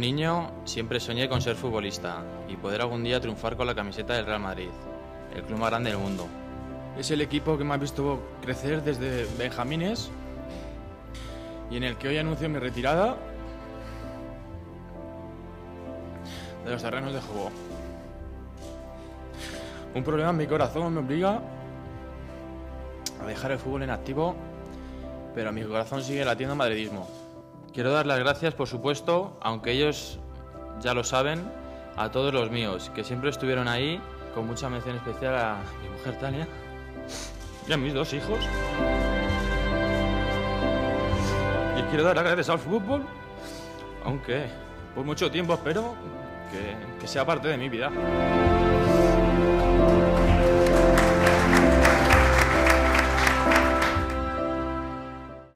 niño siempre soñé con ser futbolista y poder algún día triunfar con la camiseta del Real Madrid, el club más grande del mundo. Es el equipo que me ha visto crecer desde Benjamines y en el que hoy anuncio mi retirada de los terrenos de juego. Un problema en mi corazón me obliga a dejar el fútbol en activo, pero mi corazón sigue latiendo madridismo. Quiero dar las gracias, por supuesto, aunque ellos ya lo saben, a todos los míos, que siempre estuvieron ahí, con mucha mención especial a mi mujer Tania y a mis dos hijos. Y quiero dar las gracias al fútbol, aunque por mucho tiempo espero que, sea parte de mi vida.